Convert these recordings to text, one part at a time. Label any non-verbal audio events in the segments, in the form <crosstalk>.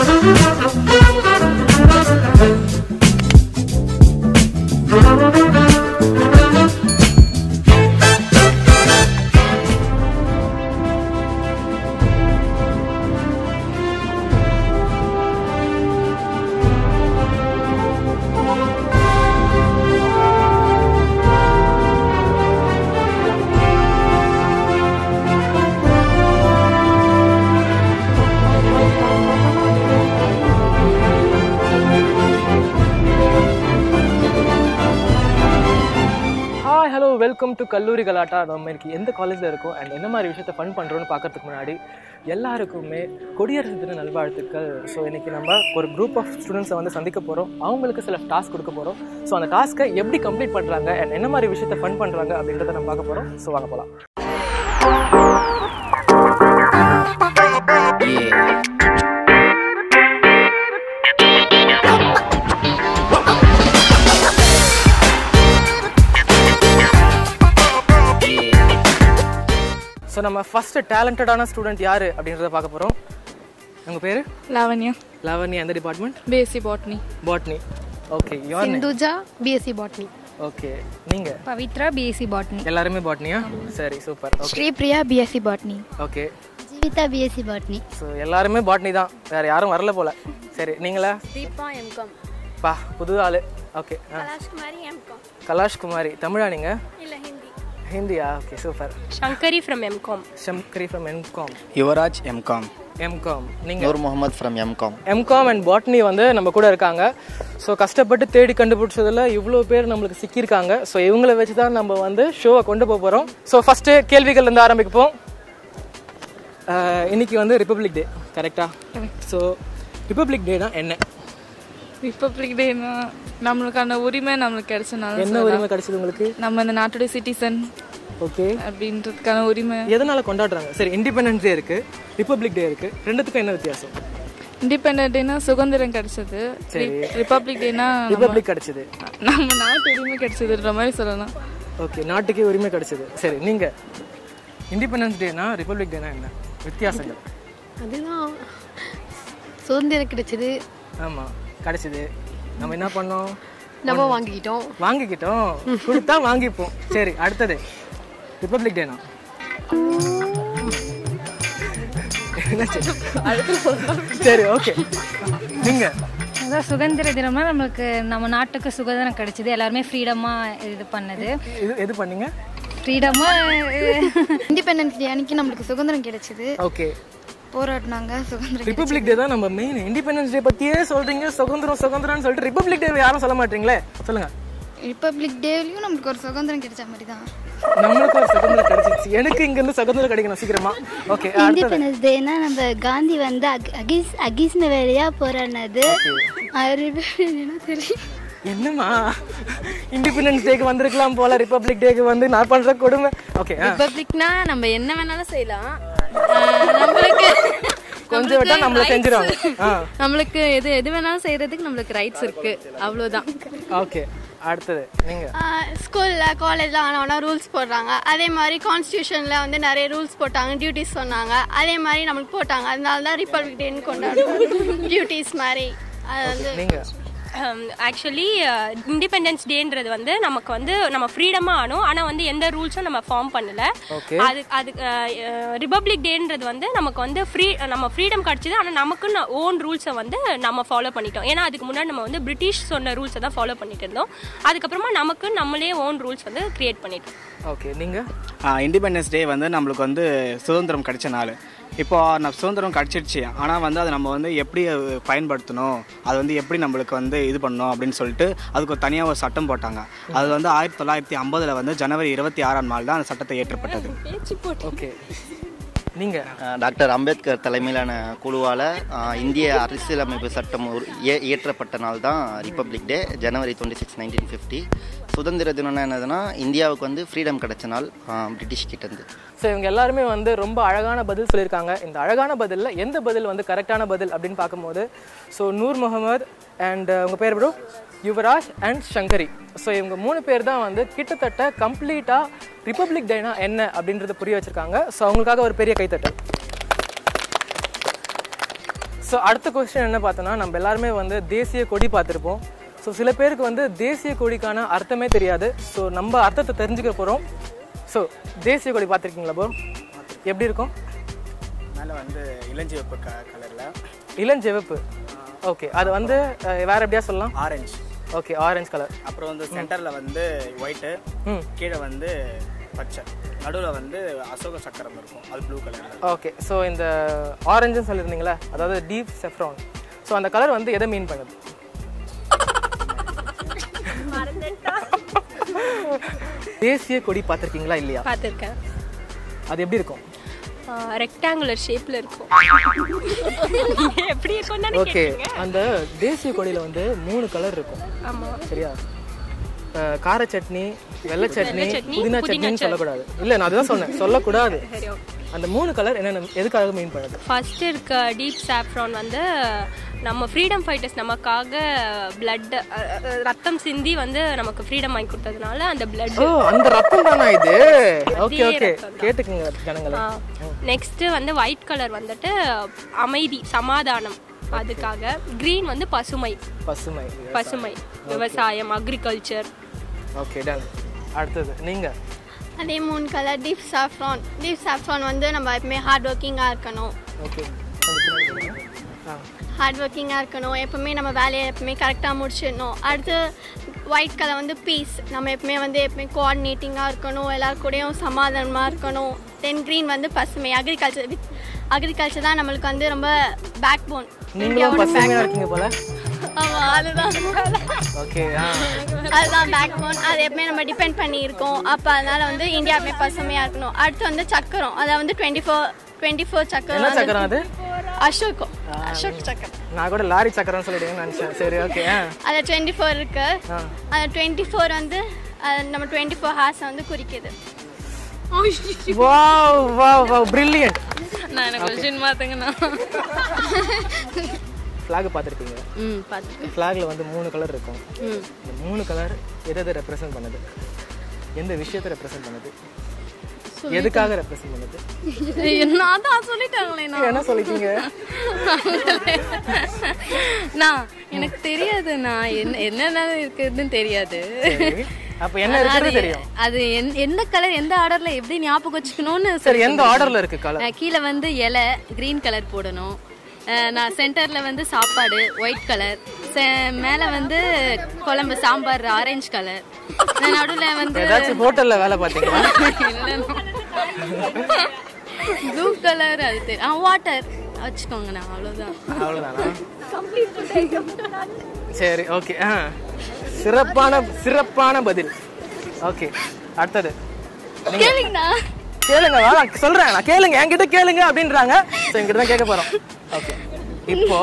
Thank. கல்லூரி கலாட்டா நம்ம இன்னைக்கு எந்த காலேஜில் இருக்கோ அண்ட் என்ன மாதிரி விஷயத்த ஃபன் பண்ணுறோன்னு பார்க்கறதுக்கு முன்னாடி எல்லாருக்குமே குடியரசு தின நல்வாழ்த்துக்கள். ஸோ இன்றைக்கி நம்ம ஒரு குரூப் ஆஃப் ஸ்டூடெண்ட்ஸை வந்து சந்திக்க போகிறோம் அவங்களுக்கு சில டாஸ்க் கொடுக்க போகிறோம் ஸோ அந்த டாஸ்க்கை எப்படி கம்ப்ளீட் பண்ணுறாங்க அண்ட் என்ன மாதிரி விஷயத்த ஃபன் பண்ணுறாங்க அப்படின்றத நம்ம பார்க்க போகிறோம் ஸோ வாங்க போகலாம் ஸோ நம்ம ஃபஸ்ட்டு டேலண்டடான ஸ்டூடெண்ட் யார் அப்படின்றத பார்க்க போகிறோம் உங்கள் பேர்? லாவண்யா. லாவண்யா எந்த டிபார்ட்மெண்ட் பேசி botany botany okay your Sindhuja BSc botany okay நீங்கள் பவித்ரா பிஎஸ்சி பாட்னி எல்லாருமே பாட்னியா சரி super okay Sripriya BSc botany okay Jeevitha BSc botany so எல்லாருமே பாட்னி தான். வேற யாரும் வரல போல. சரி நீங்களா? தீபா எம்காம் பா புது ஆளு. ஓகே ஆ. கலாஷ்குமாரி எம்காம் கலாஷ் குமாரி தமிழா நீங்க? இல்ல Hindi. ஹிந்தியா okay super Shankari from MCom Shankari from MCom Yuvaraj MCom MCom நீங்க Noor Mohammed from MCom MCom and botany வந்து நம்ம கூட இருக்காங்க. ஸோ கஷ்டப்பட்டு தேடி கண்டுபிடிச்சதுல இவ்வளோ பேர் நம்மளுக்கு சிக்கியிருக்காங்க. ஸோ இவங்கள வச்சு தான் நம்ம வந்து ஷோவை கொண்டு போக போகிறோம் ஸோ ஃபஸ்ட்டு கேள்விகள் இருந்து ஆரம்பிப்போம். இன்னைக்கு வந்து ரிப்பப்ளிக் டே கரெக்டா ஸோ ரிப்பப்ளிக் டேனா என்ன? ரிப்பப்ளிக் டேனா நம்மளுக்கான உரிமை நம்மளுக்கு கிடைச்சனால என்ன உரிமை கிடைச்சது உங்களுக்கு? நம்ம இந்த நாட்டுடைய சிட்டிசன் ஓகே. அப்படின்றதுக்கான உரிமை. எதனால கொண்டாடுறாங்க? சரி இண்டிபெண்டன்ஸ் டே இருக்கு ரிப்பப்ளிக் டே இருக்கு. ரெண்டுத்துக்கும் என்ன வித்தியாசம்? இண்டிபெண்டன்ட் டேனா சுதந்திரம் கிடைச்சது. ரிப்பப்ளிக் டேனா ரிப்பப்ளிக் கிடைச்சது. நம்ம நாட்டு உரிமை கிடைச்சதுன்ற மாதிரி சொல்லலாம். ஓகே நாட்டுக்கே உரிமை கிடைச்சது. சரி நீங்க. இண்டிபெண்டன்ஸ் டேனா ரிப்பப்ளிக் டேனா என்ன? வித்தியாசங்கள். அதுதான். சுதந்திரம் கிடைச்சது. ஆமா கிடைச்சது. நம்ம என்ன பண்ணோம்? நம்ம வாங்கிக்கிட்டோம். வாங்கிக்கிட்டோம். கொடுத்தா வாங்கிப்போம். சரி அடுத்தது. ரிப்பப்ளிக் டேனா? சரி? ஓகே நீங்க? அதான் சுதந்திர தினம்னா நம்மளுக்கு நம்ம நாட்டுக்கு சுதந்திரம் கிடைச்சது. எல்லாருமே ஃப்ரீடமாக இது பண்ணது. இது எது பண்ணீங்க? ஃப்ரீடமாக இண்டிபெண்டன்ஸ் டே அன்னைக்கு நம்மளுக்கு சுதந்திரம் கிடைச்சது. ஓகே போராடினாங்க சுதந்திரம் ரிப்பப்ளிக் டே தான் நம்ம மெயின் இண்டிபெண்டன்ஸ் டே பத்தியே சொல்றீங்க சுதந்திரம் சுதந்திரம்னு சொல்லிட்டு ரிப்பப்ளிக் டே யாரும் சொல்ல மாட்டீங்களே? சொல்லுங்க. ரிப்பப்ளிக் டேலையும் நம்மளுக்கு ஒரு சுதந்திரம் கிடைச்ச மாதிரி தான். நம்மளுக்கு ஒரு சுதந்திரம் கிடைச்சிச்சு. எனக்கு இங்க இருந்து சுதந்திரம் கிடைக்கணும் சீக்கிரமா. ஓகே இண்டிபெண்டன்ஸ் டேனா நம்ம காந்தி வந்து அக்- அகிஸ் அகிஸ்ன வேலையா போராடினது. தெரியும் என்னம்மா? இண்டிபெண்டன்ஸ் டேக்கு வந்திருக்கலாம் போல ரிப்பப்ளிக் டேக்கு வந்து நான் பண்ற கொடுமை. ஓகே ரிப்பப்ளிக்னா நம்ம என்ன வேணாலும் செய்யலாம். நம்மளுக்கு கொஞ்சம் விட்டா நம்மள செஞ்சிருவாங்க நம்மளுக்கு எது எது வேணாலும் செய்யறதுக்கு நம்மளுக்கு ரைட்ஸ் இருக்கு. அவ்வளவுதான். ஓகே அடுத்தது நீங்க. ஸ்கூலில் காலேஜில் ஆனால் ரூல்ஸ் போடுறாங்க. அதே மாதிரி கான்ஸ்டியூஷனில் வந்து நிறைய ரூல்ஸ் போட்டாங்க டியூட்டிஸ் சொன்னாங்க. அதே மாதிரி நம்மளுக்கு போட்டாங்க. அதனால தான் ரிப்பப்ளிக் டேன்னு கொண்டாடுறோம் டியூட்டிஸ் மாதிரி. அது வந்து நீங்க. ஆக்சுவலி இண்டிபெண்டன்ஸ் டேன்றது வந்து நமக்கு வந்து நம்ம ஃப்ரீடமாக ஆனோம். ஆனால் வந்து எந்த ரூல்ஸும் நம்ம ஃபார்ம் பண்ணல. அது அது ரிப்பப்ளிக் டேன்றது வந்து நமக்கு வந்து ஃப்ரீ நம்ம ஃப்ரீடம் கிடச்சிது. ஆனால் நமக்குன்னு ஓன் ரூல்ஸை வந்து நம்ம ஃபாலோ பண்ணிட்டோம். ஏன்னா அதுக்கு முன்னாடி நம்ம வந்து பிரிட்டிஷ் சொன்ன ரூல்ஸை தான் ஃபாலோ பண்ணிட்டு இருந்தோம். அதுக்கப்புறமா நமக்கு நம்மளே ஓன் ரூல்ஸ் வந்து கிரியேட் பண்ணிட்டோம். ஓகே நீங்க? இண்டிபெண்டன்ஸ் டே வந்து நம்மளுக்கு வந்து சுதந்திரம் கிடைச்ச நாள். இப்போ நம்ம சுதந்திரம் கிடைச்சிருச்சு ஆனால் வந்து அதை நம்ம வந்து எப்படி பயன்படுத்தணும்? அது வந்து எப்படி நம்மளுக்கு வந்து இது பண்ணணும் அப்படின்னு சொல்லிட்டு அதுக்கு ஒரு தனியாக ஒரு சட்டம் போட்டாங்க. அது வந்து ஆயிரத்தி தொள்ளாயிரத்தி ஐம்பதில் வந்து ஜனவரி இருபத்தி ஆறாம் நாள் தான் அந்த சட்டத்தை ஏற்றப்பட்டது. ஓகே. நீங்க? டாக்டர் அம்பேத்கர் தலைமையிலான குழுவால் இந்திய அரசியலமைப்பு சட்டம் இயற்றப்பட்ட நாள் தான் republic day January twenty six nineteen fifty சுதந்திர தினம்னா என்னதுன்னா இந்தியாவுக்கு வந்து ஃப்ரீடம் கிடைச்ச நாள் பிரிட்டிஷ் கிட்டேருந்து ஸோ இவங்க எல்லாருமே வந்து ரொம்ப அழகான பதில் சொல்லியிருக்காங்க. இந்த அழகான பதிலில் எந்த பதில் வந்து கரெக்டான பதில் அப்படின்னு பார்க்கும்போது ஸோ நூர் முகமது அண்ட் உங்கள் பேர் bro Yuvaraj and Shankari so இவங்க மூணு பேர் தான் வந்து கிட்டத்தட்ட கம்ப்ளீட்டாக ரிப்பப்ளிக் டேனா என்ன அப்படின்றத புரிய வச்சுருக்காங்க. ஸோ அவங்களுக்காக ஒரு பெரிய கைத்தட்டல் ஸோ அடுத்த கொஸ்டின் என்ன பார்த்தோன்னா நம்ம எல்லாருமே வந்து தேசிய கொடி பார்த்துருப்போம். ஸோ சில பேருக்கு வந்து தேசிய கொடிக்கான அர்த்தமே தெரியாது. ஸோ நம்ம அர்த்தத்தை தெரிஞ்சுக்க போகிறோம் ஸோ தேசிய கொடி பார்த்துருக்கீங்களா ப்ரோ எப்படி இருக்கும்? மேலே வந்து இளஞ்சிவப்பு க கலரில் இளஞ்சிவப்பு ஓகே அது வந்து வேற எப்படியா சொல்லலாம்? ஆரஞ்சு ஓகே ஆரஞ்சு கலர் அப்புறம் வந்து சென்டரில் வந்து ஒயிட்டு ம். கீழே வந்து பச்சை. நடுவில் வந்து அசோக சக்கரம் இருக்கும். அது ப்ளூ கலரில் ஓகே ஸோ இந்த ஆரஞ்சுன்னு சொல்லியிருந்தீங்களா அதாவது டீப் செஃப்ரான் ஸோ அந்த கலர் வந்து எதை மீன் பண்ணுது? தேசிய கொடி பார்த்துருக்கீங்களா இல்லையா? பார்த்துருக்கேன். அது எப்படி இருக்கும்? ரெக்டாங்குலர் ஷேப்ல இருக்கும். <laughs> எப்படி இருக்கும் ஓகே அந்த தேசிய கொடியில வந்து மூணு கலர் இருக்கும். ஆமா. சரியா? கார சட்னி வெள்ளை சட்னி புதினா சட்னின்னு சொல்லக்கூடாது. இல்லை நான் அதுதான் சொன்னேன். சொல்லக்கூடாது. <laughs> அந்த மூணு கலர் என்னென்ன எதுக்காக மீன் பண்ணுது ஃபர்ஸ்ட் இருக்க டீப் சாஃப்ரான் வந்து நம்ம ஃப்ரீடம் ஃபைட்டர்ஸ் நமக்காக பிளட் ரத்தம் சிந்தி வந்து நமக்கு ஃப்ரீடம் வாங்கி கொடுத்ததுனால அந்த பிளட் அந்த ரத்தம் தானா இது? Okay okay. கேட்டுக்குங்க ஜனங்களே. நெக்ஸ்ட் வந்து ஒயிட் கலர் வந்துட்டு அமைதி சமாதானம். அதுக்காக கிரீன் வந்து பசுமை. பசுமை பசுமை விவசாயம் அக்ரிகல்ச்சர் ஓகே டன் அடுத்தது நீங்க? அதே மூணு colour deep saffron deep saffron வந்து நம்ம எப்பவுமே ஹார்ட் ஒர்க்கிங்காக இருக்கணும். ஓகே ஹார்ட் ஒர்க்கிங்காக இருக்கணும். எப்பவுமே நம்ம வேலையை எப்பவுமே கரெக்டாக முடிச்சிடணும். அடுத்து ஒயிட் கலர் வந்து பீஸ் நம்ம எப்பவுமே வந்து எப்பவுமே கோஆர்டினேட்டிங்காக இருக்கணும். எல்லார் கூடயும் சமாதானமாக இருக்கணும். தென் க்ரீன் வந்து பசுமை அக்ரிகல்ச்சர் வித் அக்ரிகல்ச்சர் தான் நம்மளுக்கு வந்து ரொம்ப பேக் போன் நீங்களும் பசுமையா இருக்கீங்க போல? ஆமாம் அதுதான். ஓகே அதுதான் பேக் போன் அது எப்பவுமே நம்ம டிபெண்ட் பண்ணி இருக்கோம் அப்போ அதனால வந்து இந்தியா எப்பவுமே பசுமையாக இருக்கணும். அடுத்து வந்து சக்கரம். அதை வந்து டுவெண்ட்டி ஃபோர் டுவெண்ட்டி ஃபோர் சக்கரம் சக்கரம் அது? அசோக். சக்கரம். நான் கூட லாரி சக்கரம்னு சொல்லிடுங்கன்னு நினச்சேன். சரி ஓகே அது டுவெண்ட்டி ஃபோர் இருக்கு. ஆ. அந்த டுவெண்ட்டி ஃபோர் வந்து அது நம்ம டுவெண்ட்டி ஃபோர் ஹார்ஸ் வந்து குறிக்குது. வாவ் வாவ் வாவ் பிரில்லியன்ட் நான் எனக்கு கொஸ்டின் மாத்துங்கண்ணா. ஃப்ளாக் பார்த்துருப்பீங்க. ம் பார்த்துருக்கேன். ஃப்ளாக்ல வந்து மூணு கலர் இருக்கும். இந்த மூணு கலர் எதை எதை ரெப்ரசென்ட் பண்ணுது? எந்த விஷயத்தை ரெப்ரசென்ட் பண்ணுது? எதுக்காக ரெப்ரசென்ட் பண்ணுது? நான் தான் சொல்லிட்டாங்களே நான். என்ன சொல்லிட்டீங்க? நான் எனக்கு தெரியாது நான் என்ன என்னென்ன இருக்குதுன்னு தெரியாது. அப்ப என்ன இருக்கிறது தெரியும். அது எந்த- கலர் எந்த ஆர்டர்ல எப்படி ஞாபகம் வச்சுக்கணும்னு சரி எந்த ஆர்டர்ல இருக்கு கலர் கீழே வந்து இலை கிரீன் கலர் போடணும். நான் சென்டர்ல வந்து சாப்பாடு ஒயிட் கலர் மேலே வந்து குழம்பு சாம்பார் ஆரஞ்சு கலர் நடுவில் வந்து ஏதாச்சும் ஹோட்டல்ல வேலை பார்த்தீங்களா? ப்ளூ கலர் அது தெரியும் ஆ வாட்டர் வச்சுக்கோங்கண்ணா அவ்வளோதான் அவ்வளவுதானா. சரி ஓகே ஆ. சிறப்பான சிறப்பான பதில். ஓகே அடுத்தது. கேளுங்க வா சொல்றேன் நான் கேளுங்க என்கிட்ட கேளுங்க அப்படின்றாங்க. ஸோ என்கிட்ட தான் கேட்க போறோம். ஓகே இப்போ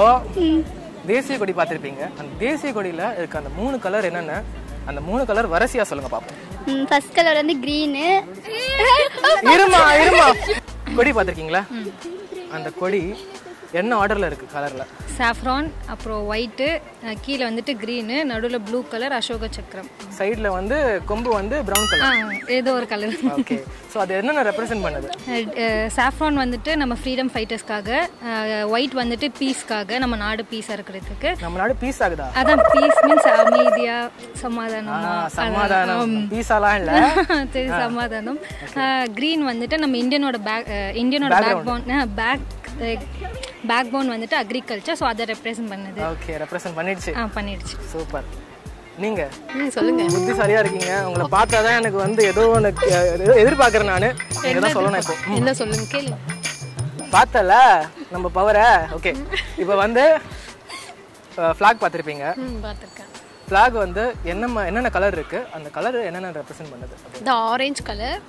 தேசிய கொடி பார்த்திருப்பீங்க. அந்த தேசிய கொடியில இருக்க அந்த மூணு கலர் என்னென்ன? அந்த மூணு கலர் வரிசையா சொல்லுங்க பாப்போம் ஃபர்ஸ்ட் கலர் வந்து க்ரீனு இருமா இருமா. கொடி பார்த்திருக்கீங்களா? அந்த கொடி என்ன ஆர்டர்ல இருக்கு கலர்ல? சாஃப்ரான் அப்புறம் ஒயிட்டு கீழே வந்துட்டு க்ரீனு நடுவில் ப்ளூ கலர் அசோக சக்கரம். சைடுல வந்து கொம்பு வந்து பிரவுன் ஆ கலர் ஏதோ ஒரு கலர் ஓகே ஸோ அது என்னென்ன ரெப்ரசென்ட் பண்ணுது? சாஃப்ரான் வந்துட்டு நம்ம ஃப்ரீடம் ஃபைட்டர்ஸ்க்காக ஒயிட் வந்துட்டு பீஸ்க்காக நம்ம நாடு பீஸாக இருக்கிறதுக்கு. நம்ம நாடு பீஸ் ஆகுதா? அதான் பீஸ் மீன்ஸ் அமைதியா சமாதானமா. சமாதானம். பீஸாலாம் இல்ல. <laughs> சரி சமாதானம். க்ரீன் வந்துட்டு நம்ம இந்தியனோட பேக் இந்தியனோட பேக் பேக் பேக் போன் வந்துட்டு அக்ரிகல்ச்சர் ஸோ அதை ரெப்ரசன்ட் பண்ணுது. ஓகே ரெப்ரசென்ட் பண்ணிடுச்சு. ஆ பண்ணிடுச்சு. சூப்பர் நீங்க? சொல்லுங்க. புத்திசாலியா இருக்கீங்க. உங்களை பார்த்தாதான் எனக்கு வந்து ஏதோ எனக்கு ஏதோ எதிர்பார்க்கறேன் நானு. தான் சொல்லணும் இப்போ. என்ன சொல்லுங்க கேளு. பார்த்தல? நம்ம பவரை ஓகே இப்போ வந்து ஃப்ளாக் பார்த்துருப்பீங்க. ம் பார்த்துருக்கேன். ஃப்ளாக் வந்து என்னென்ன என்னென்ன கலர் இருக்கு? அந்த கலர் என்னென்ன ரெப்ரசென்ட் பண்ணுது? இந்த ஆரஞ்சு கலர்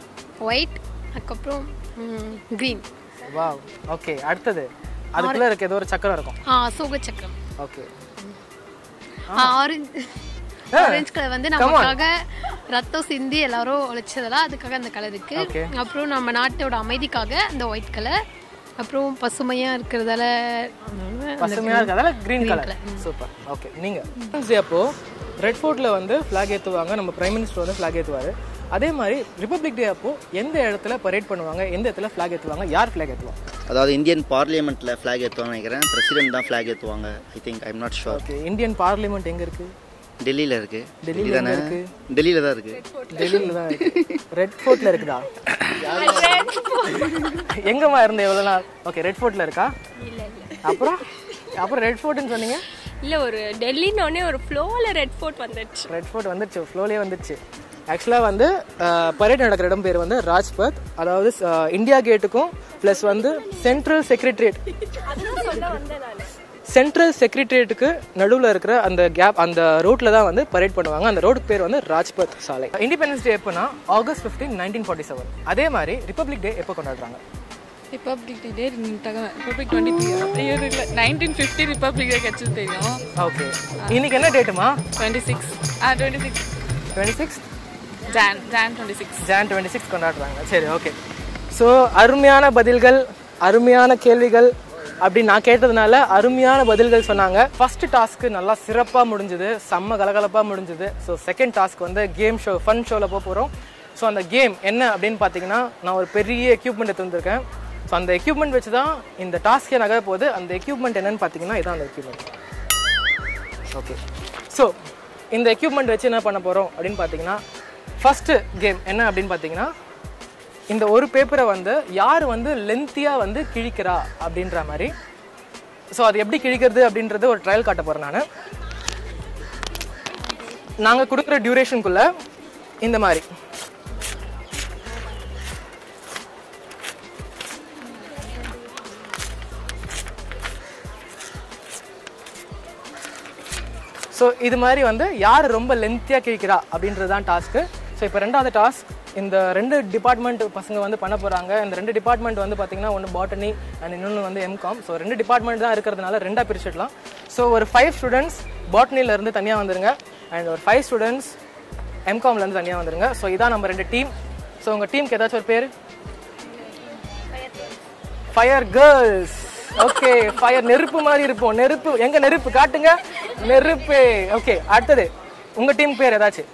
ஒயிட் அதுக்கப்புறம் க்ரீன் வா ஓகே அடுத்தது. அதுக்குள்ள இருக்க ஏதோ ஒரு சக்கரம் இருக்கும். ஆ அசோக சக்கரம் ஓகே ஆரஞ்சு ஆரஞ்சு கலர் வந்து நமக்காக ரத்தம் சிந்தி எல்லாரும் உழைச்சதெல்லாம் அதுக்காக அந்த கலர் இருக்கு. அப்புறம் நம்ம நாட்டோட அமைதிக்காக அந்த ஒயிட் கலர் அப்புறம் பசுமையா இருக்கிறதால பசுமையா இருக்கிறதால கிரீன் கலர் சூப்பர் ஓகே நீங்க. அப்போ ரெட் ஃபோர்ட்ல வந்து ஃபிளாக் ஏத்துவாங்க. நம்ம பிரைம் மினிஸ்டர் வந்து ஃபிளாக் ஏத்துவாரு. அதே மாதிரி ரிப்பப்ளிக் டே அப்போ எந்த இடத்துல பரேட் பண்ணுவாங்க? எந்த இடத்துல ஃபிளாக் ஏத்துவாங்க? யார் ஃபிளாக் ஏத்துவாங்க அதாவது இந்தியன் பார்லிமெண்ட்டில் ஃப்ளாக் ஏற்றுவாங்க நினைக்கிறேன். பிரசிடென்ட் தான் ஃப்ளாக் ஏற்றுவாங்க I think I'm not sure okay Indian parliament எங்கே இருக்குது டெல்லியில் இருக்கு. டெல்லியில டெல்லி தானே? டெல்லியில் தான் இருக்கு. டெல்லியில் தான் இருக்கு. ரெட் ஃபோர்ட்டில் இருக்குதா? எங்கம்மா இருந்த எவ்வளோ நாள்? ஓகே ரெட் ஃபோர்ட்டில் இருக்கா? அப்புறம்? அப்புறம் ரெட் ஃபோர்ட்னு சொன்னீங்க? இல்லை ஒரு டெல்லின்னொடனே ஒரு ஃப்ளோவில் ரெட் ஃபோர்ட் வந்துடுச்சு ரெட் ஃபோர்ட் வந்துருச்சு ஃப்ளோலே வந்துருச்சு. ஆக்சுவலாக வந்து பரேட் நடக்கிற இடம் பேர் வந்து ராஜ்பத். அதாவது இந்தியா கேட்டுக்கும் ப்ளஸ் வந்து சென்ட்ரல் செக்ரட்டரியேட் சென்ட்ரல் செக்ரட்டரியேட்டுக்கு நடுவில் இருக்கிற அந்த கேப் அந்த ரோட்டில் தான் வந்து பரேட் பண்ணுவாங்க. அந்த ரோடுக்கு பேர் வந்து ராஜ்பத் சாலை. இண்டிபெண்டன்ஸ் டே எப்போனா August fifteen nineteen forty seven அதே மாதிரி ரிப்பப்ளிக் டே எப்போ கொண்டாடுறாங்க? ரிப்பப்ளிக் டே ரிப்பப்ளிக் டுவெண்ட்டி இல்லை. நைன்டீன் ஃபிஃப்டி ரிப்பப்ளிக் டே கிடச்சது தெரியும். ஓகே இன்னைக்கு என்ன டேட்டுமா டுவெண்ட்டி சிக்ஸ் ஆ twenty six twenty six Jan Jan twenty six Jan twenty six கொண்டாடுறாங்க. சரி ஓகே ஸோ அருமையான பதில்கள் அருமையான கேள்விகள் அப்படி நான் கேட்டதுனால அருமையான பதில்கள் சொன்னாங்க. ஃபர்ஸ்ட் டாஸ்க்கு நல்லா சிறப்பாக முடிஞ்சுது. செம்ம கலகலப்பாக முடிஞ்சுது. ஸோ செகண்ட் டாஸ்க் வந்து கேம் ஷோ ஃபன் ஷோவில் போக போகிறோம் ஸோ அந்த கேம் என்ன அப்படின்னு பார்த்தீங்கன்னா நான் ஒரு பெரிய எக்யூப்மெண்ட் எடுத்து வந்திருக்கேன். ஸோ அந்த எக்யூப்மெண்ட் வச்சு தான் இந்த டாஸ்க்கே நகர போகுது. அந்த எக்யூப்மெண்ட் என்னன்னு பார்த்தீங்கன்னா இதான் அந்த எக்யூப்மெண்ட் ஓகே ஸோ இந்த எக்யூப்மெண்ட் வச்சு என்ன பண்ண போகிறோம் அப்படின்னு பார்த்தீங்கன்னா ஃபஸ்ட்டு கேம் என்ன அப்படின்னு பார்த்தீங்கன்னா இந்த ஒரு பேப்பரை வந்து யார் வந்து லென்த்தியாக வந்து கிழிக்கிறா அப்படின்ற மாதிரி. ஸோ அது எப்படி கிழிக்கிறது அப்படின்றது ஒரு ட்ரையல் காட்ட போகிறேன் நான். நாங்கள் கொடுக்குற டியூரேஷனுக்குள்ளே இந்த மாதிரி. ஸோ இது மாதிரி வந்து யார் ரொம்ப லென்த்தியாக கேட்குறா அப்படின்றது தான் டாஸ்க்கு ஸோ இப்போ ரெண்டாவது டாஸ்க் இந்த ரெண்டு டிபார்ட்மெண்ட் பசங்க வந்து பண்ண போகிறாங்க இந்த ரெண்டு டிபார்ட்மெண்ட் வந்து பார்த்தீங்கன்னா ஒன்று பாட்டனி அண்ட் இன்னொன்று வந்து எம்காம் ஸோ ரெண்டு டிபார்ட்மெண்ட் தான் இருக்கிறதுனால ரெண்டாக பிரிச்சிடலாம். ஸோ ஒரு ஃபைவ் ஸ்டூடெண்ட்ஸ் பாட்டனிலேருந்து தனியாக வந்துருங்க. அண்ட் ஒரு ஃபைவ் ஸ்டூடெண்ட்ஸ் எம்காம்லேருந்து தனியாக வந்துருங்க. ஸோ இதான் நம்ம ரெண்டு டீம் ஸோ உங்கள் டீமுக்கு ஏதாச்சும் ஒரு பேர்? ஃபயர் கேர்ள்ஸ் ஓகே ஃபயர் நெருப்பு மாதிரி இருப்போம். நெருப்பு எங்க நெருப்பு? காட்டுங்க. நெருப்பு. ஓகே அடுத்தது. உங்க டீம் பேர் ஏதாச்சும்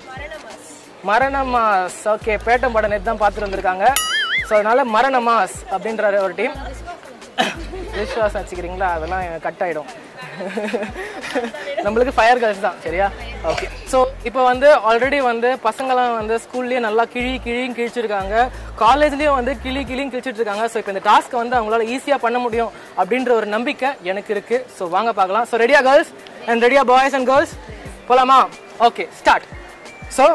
மரணமாஸ். ஓகே பேட்டம் படம் நேற்று தான் பார்த்துட்டு வந்திருக்காங்க. ஸோ அதனால மரணமாஸ் அப்படின்ற ஒரு டீம் விஸ்வாசம் வச்சுக்கிறீங்களா? அதெல்லாம் கட் ஆகிடும் நம்மளுக்கு ஃபயர் கேர்ள்ஸ் தான் சரியா? ஓகே ஸோ இப்போ வந்து ஆல்ரெடி வந்து பசங்களாம் வந்து ஸ்கூல்லேயே நல்லா கிழி கிழியும் கிழிச்சிருக்காங்க. காலேஜ்லேயும் வந்து கிளி கிளியும் கிழிச்சிட்ருக்காங்க. ஸோ இப்போ இந்த டாஸ்க்கை வந்து அவங்களால ஈஸியாக பண்ண முடியும் அப்படின்ற ஒரு நம்பிக்கை எனக்கு இருக்கு. ஸோ வாங்க பார்க்கலாம். ஸோ ரெடியா கேர்ள்ஸ் அண்ட் ரெடியா பாய்ஸ் அண்ட் கேர்ள்ஸ் போகலாமா ஓகே ஸ்டார்ட் ஸோ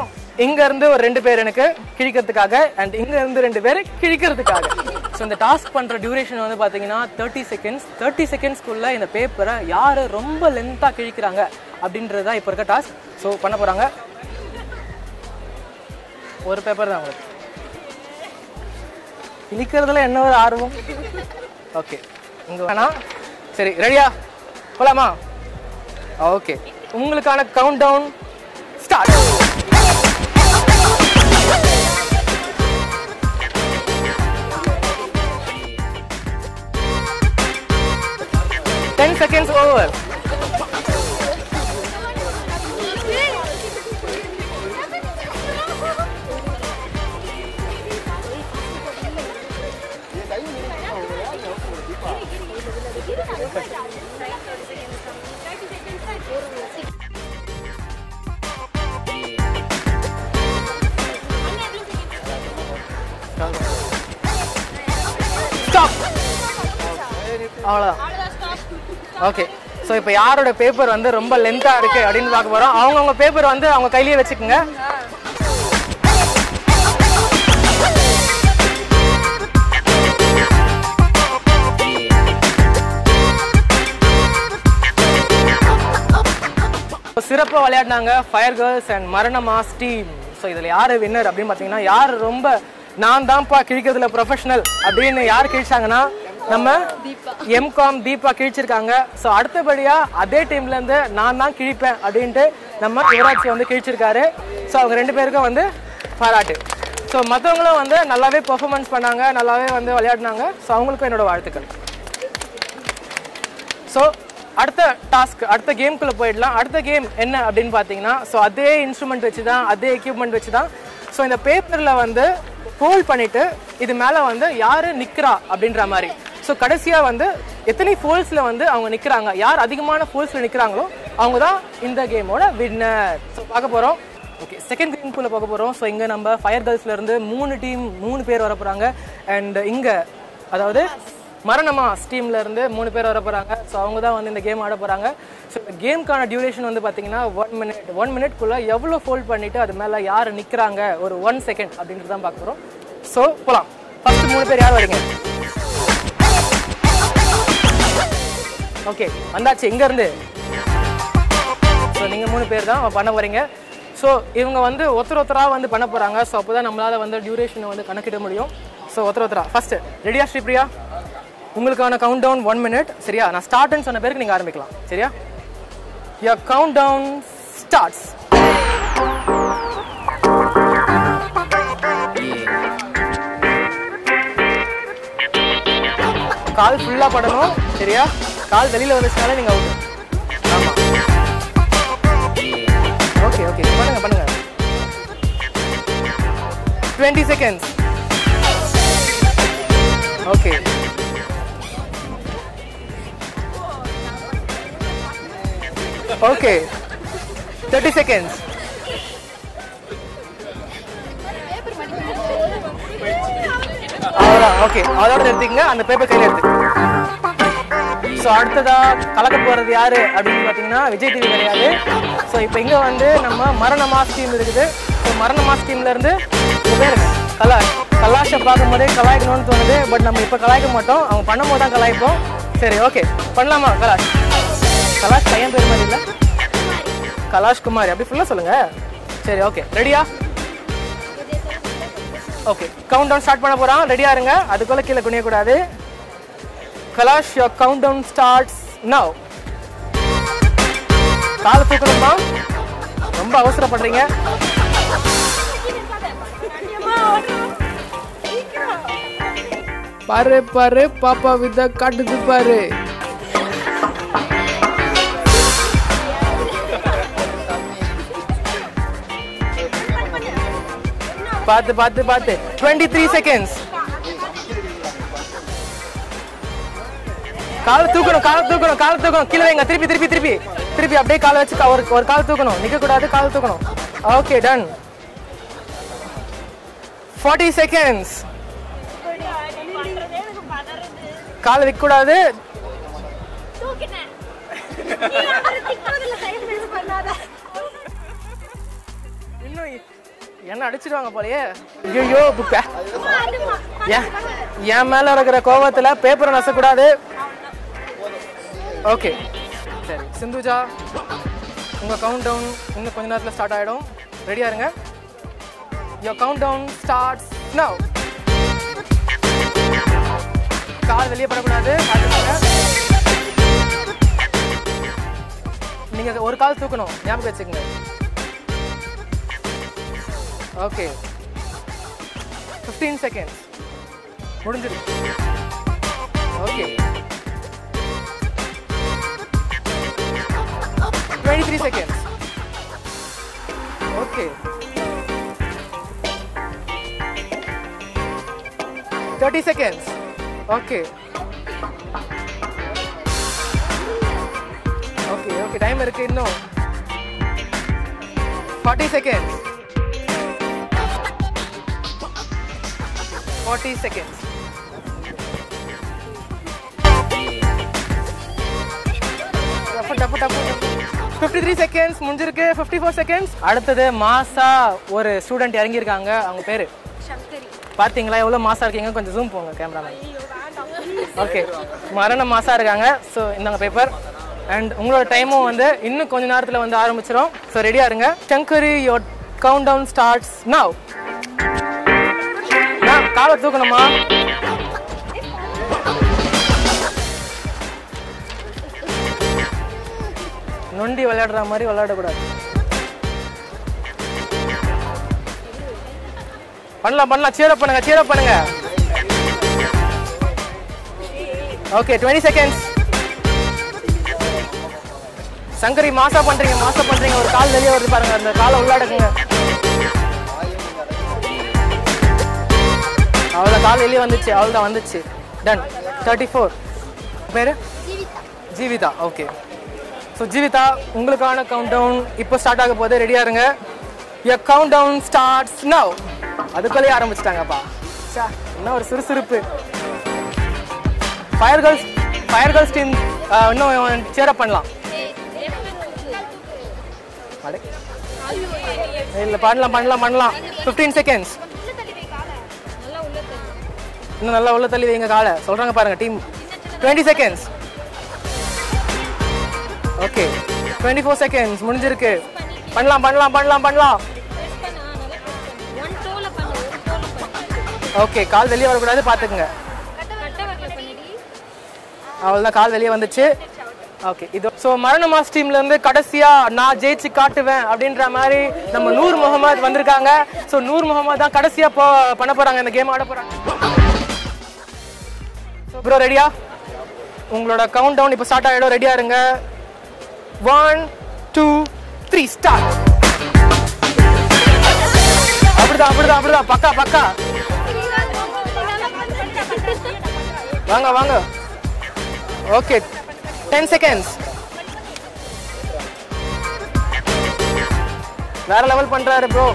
இங்கேருந்து ஒரு ரெண்டு பேர் எனக்கு கிழிக்கிறதுக்காக அண்ட் இங்கேருந்து ரெண்டு பேர் கிழிக்கிறதுக்காக. ஸோ இந்த டாஸ்க் பண்ணுற டியூரேஷன் வந்து பார்த்தீங்கன்னா தேர்ட்டி செகண்ட்ஸ் தேர்ட்டி செகண்ட்ஸ்க்குள்ளே இந்த பேப்பரை யார் ரொம்ப லென்த்தாக கிழிக்கிறாங்க அப்படின்றது தான் இப்போ இருக்க டாஸ்க் ஸோ பண்ண போகிறாங்க ஒரு பேப்பர் தான் உங்களுக்கு. கிழிக்கிறதுல என்ன ஒரு ஆர்வம்? ஓகே இங்கே வேணாம் சரி ரெடியா போலாமா? ஓகே உங்களுக்கான count down start 10 seconds over. Stop! All. Okay so இப்போ யாரோட பேப்பர் வந்து ரொம்ப லென்த்தாக இருக்குது அப்படின்னு பார்க்க போகிறோம் அவங்கவுங்க பேப்பர் வந்து அவங்க கையிலேயே வச்சுக்கோங்க. சிறப்பாக விளையாடினாங்க ஃபயர் கேர்ள்ஸ் அண்ட் மரண மாஸ் டீம் ஸோ இதில் யார் வின்னர் அப்படின்னு பார்த்தீங்கன்னா யார் ரொம்ப நான் தான்ப்பா கிழிக்கிறதுல ப்ரொஃபஷனல் அப்படின்னு யார் கிழிச்சாங்கன்னா நம்ம எம்காம் தீபா கிழிச்சிருக்காங்க. ஸோ அடுத்தபடியாக அதே டீம்லேருந்து நான் தான் கிழிப்பேன் அப்படின்ட்டு நம்ம யுவராஜ் வந்து கிழிச்சிருக்காரு. ஸோ அவங்க ரெண்டு பேருக்கும் வந்து பாராட்டு. ஸோ மற்றவங்களும் வந்து நல்லாவே பெர்ஃபார்மன்ஸ் பண்ணாங்க நல்லாவே வந்து விளையாடினாங்க. ஸோ அவங்களுக்கும் என்னோட வாழ்த்துக்கள். ஸோ அடுத்த டாஸ்க் அடுத்த கேம்குள்ளே போயிடலாம். அடுத்த கேம் என்ன அப்படின்னு பார்த்தீங்கன்னா ஸோ அதே இன்ஸ்ட்ருமெண்ட் வச்சு தான் அதே எக்யூப்மெண்ட் வச்சு தான் ஸோ இந்த பேப்பரில் வந்து ஹோல்ட் பண்ணிட்டு இது மேலே வந்து யார் நிற்கிறா அப்படின்ற மாதிரி. ஸோ கடைசியாக வந்து எத்தனை ஃபோல்ஸில் வந்து அவங்க நிற்கிறாங்க யார் அதிகமான ஃபோல்ஸில் நிற்கிறாங்களோ அவங்க தான் இந்த கேமோட வின்னர் ஸோ பார்க்க போகிறோம் ஓகே செகண்ட் கேம் பூலில் பார்க்க போகிறோம் ஸோ இங்கே நம்ம ஃபயர் கேர்ள்ஸ்லேருந்து மூணு டீம் மூணு பேர் வர போகிறாங்க அண்ட் இங்கே அதாவது மரணமா டீம்ல இருந்து மூணு பேர் வர போகிறாங்க ஸோ அவங்க தான் வந்து இந்த கேம் ஆட போகிறாங்க ஸோ இந்த கேமுக்கான டியூரேஷன் வந்து பார்த்தீங்கன்னா ஒன் மினிட் ஒன் மினிட்குள்ளே எவ்வளோ ஃபோல்ட் பண்ணிவிட்டு அது மேலே யார் நிற்கிறாங்க ஒரு ஒன் செகண்ட் அப்படின்றது தான் பார்க்க போகிறோம் ஸோ போகலாம் ஃபஸ்ட்டு மூணு பேர் யார் வரீங்க? ஓகே வந்தாச்சு. இங்கேருந்து. ஸோ நீங்கள் மூணு பேர் தான் பண்ண போகிறீங்க ஸோ இவங்க வந்து ஒருத்தர் ஒருத்தராக வந்து பண்ண போகிறாங்க ஸோ அப்போ தான் நம்மளால் வந்து டியூரேஷனை வந்து கணக்கிட முடியும். ஸோ ஒருத்தர் ஒருத்தரா. ஃபஸ்ட்டு ரெடியா ஸ்ரீப்ரியா? உங்களுக்கான கவுண்ட் டவுன் ஒன் மினிட் சரியா? நான் ஸ்டார்ட்னு சொன்ன பேருக்கு நீங்கள் ஆரம்பிக்கலாம். சரியா? யர் கவுண்ட் டவுன் ஸ்டார்ட்ஸ் கால் ஃபுல்லாக படணும். சரியா? கால் வெளியில் வந்துச்சுனாலே நீங்கள் அவுட் ஆமாம் ஓகே ஓகே பண்ணுங்க பண்ணுங்க. Twenty seconds okay okay thirty seconds அவ்வளோதான் ஓகே அதோட எடுத்துக்கங்க. அந்த பேப்பர் கையில் எடுத்து ஸோ அடுத்ததாக கலக்க போகிறது யார் அப்படின்னு பார்த்தீங்கன்னா விஜய் டிவி கிடையாது. ஸோ இப்போ இங்கே வந்து நம்ம மரண மாஸ் டீம் இருக்குது. ஸோ மரண மாஸ் பேருங்க கலாஷ் கலாஷை பார்க்கும்போதே கலாய்க்கணும்னு தோணுது. பட் நம்ம இப்போ கலாய்க்க மாட்டோம். அவங்க பண்ணும்போது தான் கலாய்ப்போம். சரி ஓகே பண்ணலாமா கலாஷ்? கலாஷ் பையன் பேர் மாதிரி இல்லை? கலாஷ் குமார். அப்படி ஃபுல்லாக சொல்லுங்கள் சரி ஓகே ரெடியா ஓகே கவுண்ட் டவுன் ஸ்டார்ட் பண்ண போகிறோம் ரெடியாக இருங்க. அதுக்குள்ளே கீழே குனியக்கூடாது. Kalash your count down starts now காலை தூக்கணுமா? ரொம்ப அவசரப்படுறீங்க. பாரு பாரு பாப்பா வித காட்டுது பாரு. பார்த்து பார்த்து பார்த்து. டுவெண்ட்டி த்ரீ செகண்ட்ஸ் காலை தூக்கணும் காலை தூக்கணும் காலை தூக்கணும். கீழே வைங்க. திருப்பி திருப்பி திருப்பி. திருப்பி அப்படியே காலை வச்சு ஒரு ஒரு கால் தூக்கணும். நிற்கக்கூடாது கால் தூக்கணும். ஓகே டன் ஃபார்ட்டி செகண்ட்ஸ் கால் வைக்க கூடாது இன்னும் என்ன அடிச்சிடுவாங்க போலயே. ஐயோ புக்க ஏன் என் மேல இருக்கிற கோவத்துல பேப்பரை நசக்கூடாது. ஓகே சரி. சிந்துஜா உங்கள் கவுண்ட் டவுன் இன்னும் கொஞ்ச நேரத்தில் ஸ்டார்ட் ஆகிடும் ரெடியாக இருங்க. Your count down starts now கால் வெளியே படக்கூடாது நீங்கள் ஒரு கால் தூக்கணும். ஞாபகம் வச்சுக்கோங்க. ஓகே ஃபிஃப்டீன் செகண்ட்ஸ் முடிஞ்சிருக்கு. Okay Twenty three seconds okay thirty seconds okay okay okay time இருக்கு இன்னும் ஃபார்ட்டி செகண்ட்ஸ் 40 seconds. டப்பு டப்பு டப்பு ஃபிஃப்டி த்ரீ செகண்ட்ஸ் முடிஞ்சிருக்கு. ஃபிஃப்டி ஃபோர் செகண்ட்ஸ் அடுத்தது மாசா ஒரு ஸ்டூடெண்ட் இறங்கியிருக்காங்க. அவங்க பேர்? பார்த்தீங்களா எவ்வளோ மாசா இருக்கீங்க? கொஞ்சம் ஜூம் போங்க கேமராமேன் ஓகே மரண மாசா இருக்காங்க. ஸோ இந்தாங்க பேப்பர் அண்ட் உங்களோட டைமும் வந்து இன்னும் கொஞ்ச நேரத்தில் வந்து ஆரம்பிச்சிடும் ஸோ ரெடியாக இருங்க. Shankari your count down starts now காலை தூக்கணுமா? நொண்டி விளையாடுற மாதிரி விளையாடக்கூடாது. பண்ணலாம் பண்ணலாம். சீரப் பண்ணுங்க சீரப் பண்ணுங்க. ஓகே டுவெண்ட்டி செகண்ட்ஸ் சங்கரி மாசா பண்றீங்க மாசா பண்றீங்க. ஒரு கால் வெளியே வருது பாருங்க அந்த காலை உள்ளாடுக்குங்க அவ்வளோ கால் வெளியே வந்துச்சு அவ்வளோதான் வந்துச்சு. டன் தேர்ட்டி ஃபோர் பேர்? ஜீவிதா. ஓகே ஸோ ஜீவிதா உங்களுக்கான கவுண்ட் டவுன் இப்போ ஸ்டார்ட் ஆக போது ரெடியாக இருங்க. A count down starts now அதுக்குள்ளேயே ஆரம்பிச்சிட்டாங்கப்பா. ச்சே, என்ன ஒரு சுறுசுறுப்பு fire girls fire girls team இன்னும் சேரப் பண்ணலாம். இல்லை பண்ணலாம் பண்ணலாம் பண்ணலாம். 15 செகண்ட்ஸ் இன்னும் நல்லா உள்ள தள்ளி வைங்க காலை. சொல்கிறாங்க பாருங்கள் team 20 seconds okay. 24 four seconds முடிஞ்சிருக்கு. பண்ணலாம் பண்ணலாம் பண்ணலாம் பண்ணலாம். ஓகே கால் வெளியே வரக்கூடாது பார்த்துக்குங்க. அவ்வளோதான் கால் வெளியே வந்துச்சு. ஓகே இது ஸோ மரண மாஸ் டீம்ல நான் ஜெயிச்சு காட்டுவேன் அப்படின்ற மாதிரி நம்ம நூர் முகமது வந்திருக்காங்க. ஸோ நூர் முகமது தான் கடைசியாக போ பண்ண போகிறாங்க இந்த கேம் ஆட போகிறாங்க ப்ரோ ரெடியா உங்களோட கவுண்ட் டவுன் இப்போ ஸ்டார்ட் ஆகிடும் ரெடியாக இருங்க. ஒன் டூ த்ரீ ஸ்டார்ட் அப்படிதான் அப்படிதான் அப்படிதான். பக்கா பக்கா. வாங்க வாங்க. ஓகே டென் செகண்ட்ஸ் வேற லெவல் பண்றாரு ப்ரோ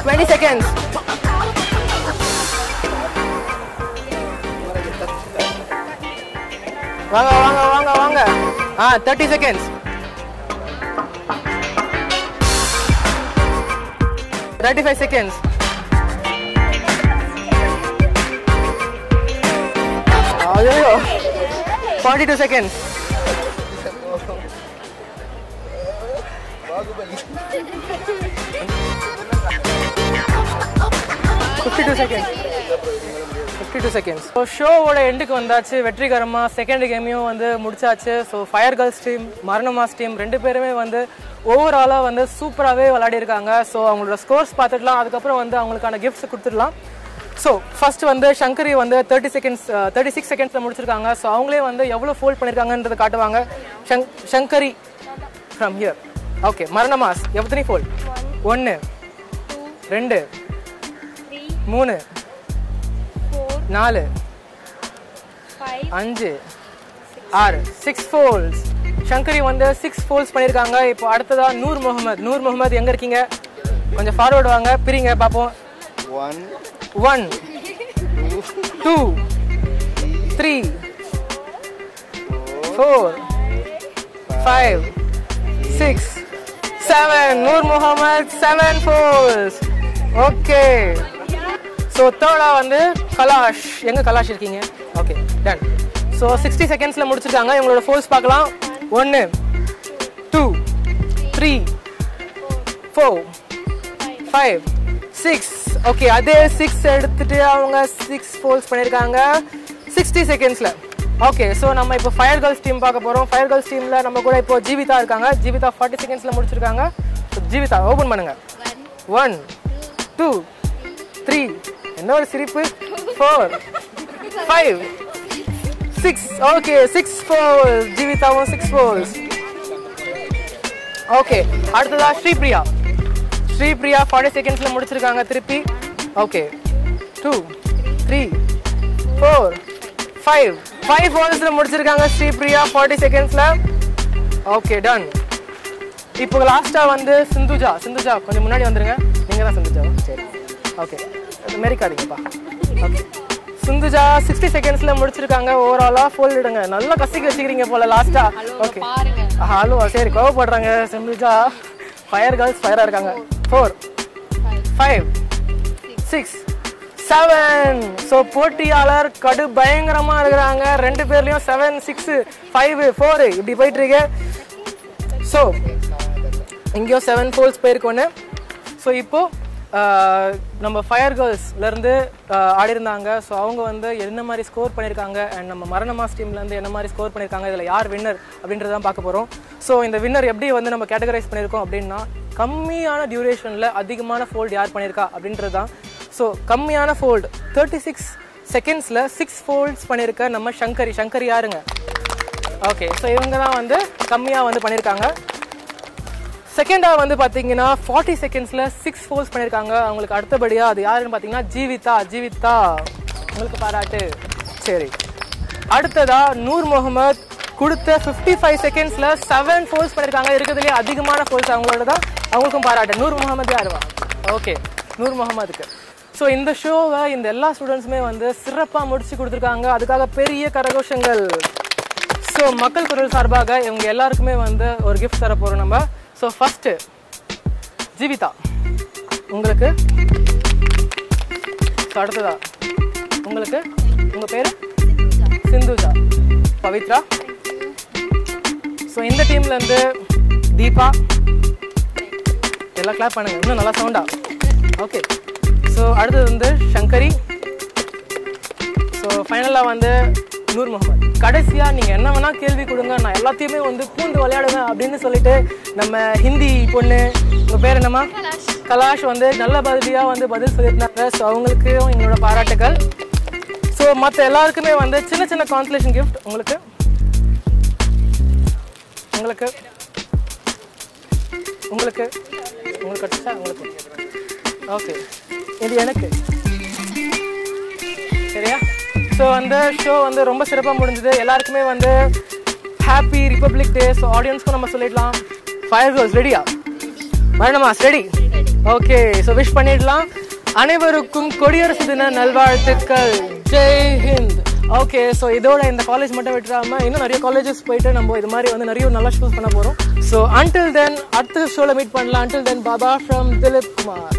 டுவெண்ட்டி செகண்ட்ஸ் வாங்க வாங்க வாங்க வாங்க. ஆ thirty seconds thirty five seconds ஐயோ forty two seconds fifty two seconds fifty two seconds so ஷோவோட எண்டுக்கு வந்தாச்சு. வெற்றிகரமாக செகண்ட் கேமையும் வந்து முடிச்சாச்சு. ஸோ ஃபயர் கேர்ள்ஸ் டீம் மரணமாஸ் டீம் ரெண்டு பேருமே வந்து ஓவராலாக வந்து சூப்பராகவே விளையாடிருக்காங்க. ஸோ அவங்களோட ஸ்கோர்ஸ் பார்த்துடலாம். அதுக்கப்புறம் வந்து அவங்களுக்கான கிஃப்ட்ஸ் கொடுத்துடலாம். ஸோ ஃபர்ஸ்ட் வந்து சங்கரி வந்து தேர்ட்டி செகண்ட்ஸ் தேர்ட்டி சிக்ஸ் செகண்ட்ஸில் முடிச்சிருக்காங்க. ஸோ அவங்களே வந்து எவ்வளோ ஃபோல்ட் பண்ணியிருக்காங்கன்றதை காட்டுவாங்க. ஷங் சங்கரி ஃப்ரம் ஹியர் ஓகே மரணமாஸ் எத்தனை ஃபோல்ட் ஒன்று ரெண்டு மூணு நாலு. அஞ்சு. ஆறு. சிக்ஸ் ஃபோல்ஸ் சங்கரி வந்து சிக்ஸ் ஃபோல்ஸ் பண்ணியிருக்காங்க இப்போ அடுத்ததா நூர் முகமது. நூர் முகமது எங்கே இருக்கீங்க? கொஞ்சம் ஃபார்வர்டு வாங்க. பிரிங்க பார்ப்போம் one one two three four five six seven Noor Mohammed seven fours okay so தேர்டா வந்து கலாஷ். எங்க கலாஷ் இருக்கீங்க? ஓகே டன் ஸோ சிக்ஸ்டி செகண்ட்ஸில் முடிச்சிருக்காங்க. இவங்களோட ஃபோர்ஸ் பார்க்கலாம். ஒன்று two three four five six okay அதே சிக்ஸ் எடுத்துட்டு அவங்க சிக்ஸ் ஃபோல்ஸ் பண்ணியிருக்காங்க சிக்ஸ்டி செகண்ட்ஸில் ஓகே ஸோ நம்ம இப்போ ஃபயர் கேர்ள்ஸ் டீம் பார்க்க போகிறோம் ஃபயர் கேர்ள்ஸ் டீமில் நம்ம கூட இப்போ ஜீவிதா இருக்காங்க. ஜீவிதா ஃபார்ட்டி செகண்ட்ஸில் முடிச்சிருக்காங்க. ஜீவிதா ஓப்பன் பண்ணுங்க. ஒன் டூ த்ரீ என்ன ஒரு சிரிப்பு four five six okay six four ஜீவிதாவும் six folds okay அடுத்ததா ஸ்ரீபிரியா. ஸ்ரீபிரியா ஃபார்ட்டி செகண்ட்ஸில் முடிச்சிருக்காங்க திருப்பி. Okay two three four five five ஃபோர்ஸில் முடிச்சிருக்காங்க ஸ்ரீபிரியா ஃபார்ட்டி செகண்ட்ஸில் ஓகே டன் இப்போ லாஸ்ட்டாக வந்து சிந்துஜா. சிந்துஜா கொஞ்சம் முன்னாடி வந்துருங்க. நீங்கள் தான் சிந்துஜா. சரி. ஓகே மெரிக்காதீங்கப்பா ஓகே சிந்துஜா சிக்ஸ்டி செகண்ட்ஸில் முடிச்சிருக்காங்க. ஓவராலாக ஃபுல் இடுங்க நல்லா கசிக்க வச்சுக்கிறீங்க போல லாஸ்ட்டாக ஓகே ஹலோ சரி கோவப்படுறாங்க சிந்துஜா. ஃபயர் கேர்ள்ஸ் ஃபயராக இருக்காங்க. Four five six seven so போட்டியாளர் கடு பயங்கரமா இருக்கிறாங்க. ரெண்டு பேர்லயும் செவன் சிக்ஸ் ஃபைவ் ஃபோர் இப்படி போயிட்டு இருக்கு. ஸோ இங்கேயோ செவன் ஃபோல்ஸ் போயிருக்கோன்னு. ஸோ இப்போ நம்ம ஃபயர் கேர்ள்ஸ்லேருந்து ஆடிருந்தாங்க. ஸோ அவங்க வந்து என்ன மாதிரி ஸ்கோர் பண்ணியிருக்காங்க அண்ட் நம்ம மரணமாஸ் டீம்லேருந்து என்ன மாதிரி ஸ்கோர் பண்ணியிருக்காங்க இதில் யார் வின்னர் அப்படின்றத தான் பார்க்க போகிறோம் ஸோ இந்த வின்னர் எப்படி வந்து நம்ம கேட்டகரைஸ் பண்ணியிருக்கோம் அப்படின்னா கம்மியான டியூரேஷனில் அதிகமான ஃபோல்ட் யார் பண்ணியிருக்கா அப்படின்றது தான். ஸோ கம்மியான ஃபோல்டு தேர்ட்டி சிக்ஸ் செகண்ட்ஸில் சிக்ஸ் ஃபோல்ட்ஸ் பண்ணியிருக்க நம்ம சங்கரி சங்கரி யாருங்க? ஓகே ஸோ இவங்க தான் வந்து கம்மியாக வந்து பண்ணியிருக்காங்க செகண்டாக வந்து பார்த்தீங்கன்னா ஃபார்ட்டி செகண்ட்ஸில் சிக்ஸ் ஃபோர்ஸ் பண்ணியிருக்காங்க அவங்களுக்கு அடுத்தபடியாக அது யாருன்னு பார்த்தீங்கன்னா ஜீவிதா ஜீவிதா. உங்களுக்கு பாராட்டு. சரி. அடுத்ததா நூர் முகமது கொடுத்த ஃபிஃப்டி ஃபைவ் செகண்ட்ஸில் செவன் ஃபோர்ஸ் பண்ணியிருக்காங்க இருக்கிறதுலே அதிகமான ஃபோர்ஸ் அவங்களோட தான் அவங்களுக்கும் பாராட்டு. நூர் முகமது யாருவா? ஓகே நூர் முகமதுக்கு. ஸோ இந்த ஷோவை இந்த எல்லா ஸ்டூடெண்ட்ஸுமே வந்து சிறப்பாக முடிச்சு கொடுத்துருக்காங்க. அதுக்காக பெரிய கரகோஷங்கள். ஸோ மக்கள் குரல் சார்பாக இவங்க எல்லாருக்குமே வந்து ஒரு கிஃப்ட் தர போகிறோம் நம்ம. So first Jeevitha. உங்களுக்கு ஸோ அடுத்ததா உங்களுக்கு உங்கள் பேர்? சிந்துஜா. பவித்ரா. ஸோ இந்த டீம்லேருந்து தீபா. எல்லாம் கிளாப் பண்ணுங்கள் இன்னும் நல்லா சவுண்டா ஓகே ஸோ அடுத்தது வந்து சங்கரி. ஸோ ஃபைனலாக வந்து நூர் முகமது கடைசியாக நீங்கள் என்ன வேணால் கேள்வி கொடுங்க நான் எல்லாத்தையுமே வந்து பூந்து விளையாடுவேன் அப்படின்னு சொல்லிட்டு நம்ம ஹிந்தி பொண்ணு உங்கள் பேர் என்னம்மா? கலாஷ் வந்து நல்ல பதிலியாக வந்து பதில் சொல்லியிருந்தாங்க. ஸோ அவங்களுக்கு எங்களோட பாராட்டுகள். ஸோ மற்ற எல்லாருக்குமே வந்து சின்ன சின்ன கான்சலேஷன் கிஃப்ட் உங்களுக்கு. உங்களுக்கு. உங்களுக்கு. உங்களுக்கு கிடைச்சா உங்களுக்கு. ஓகே இது எனக்கு. சரியா? ஸோ அந்த ஷோ வந்து ரொம்ப சிறப்பாக முடிஞ்சது. எல்லாருக்குமே வந்து ஹாப்பி ரிப்பப்ளிக் டே ஸோ ஆடியன்ஸ்க்கும் நம்ம சொல்லிடலாம். ஃபயர் கோஸ் ரெடியா வரணுமா ரெடி ஓகே ஸோ விஷ் பண்ணிடலாம். அனைவருக்கும் கொடியரசு தின நல்வாழ்த்துக்கள். ஜெய் ஹிந்த் ஓகே ஸோ இதோட இந்த காலேஜ் மட்டும் விட்டுறாமல் இன்னும் நிறைய காலேஜஸ் போயிட்டு நம்ம இது மாதிரி வந்து நிறைய நல்லா ஷோஸ் பண்ண போகிறோம் ஸோ அன்டில் தென் அடுத்த ஷோவில் மீட் பண்ணலாம். Until then Baba from Dilip Kumar